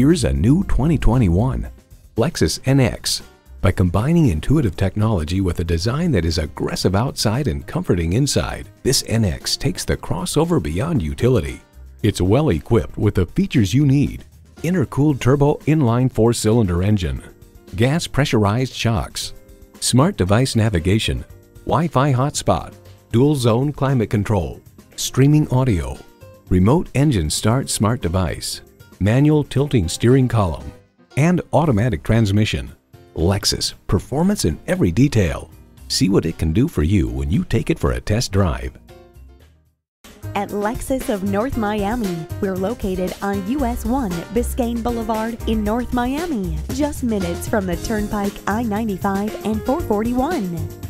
Here's a new 2021 Lexus NX. By combining intuitive technology with a design that is aggressive outside and comforting inside, this NX takes the crossover beyond utility. It's well equipped with the features you need. Intercooled turbo inline four-cylinder engine, gas pressurized shocks, smart device navigation, Wi-Fi hotspot, dual zone climate control, streaming audio, remote engine start smart device, manual tilting steering column, and automatic transmission. Lexus, performance in every detail. See what it can do for you when you take it for a test drive. At Lexus of North Miami, we're located on US 1 Biscayne Boulevard in North Miami, just minutes from the Turnpike I 95 and 441.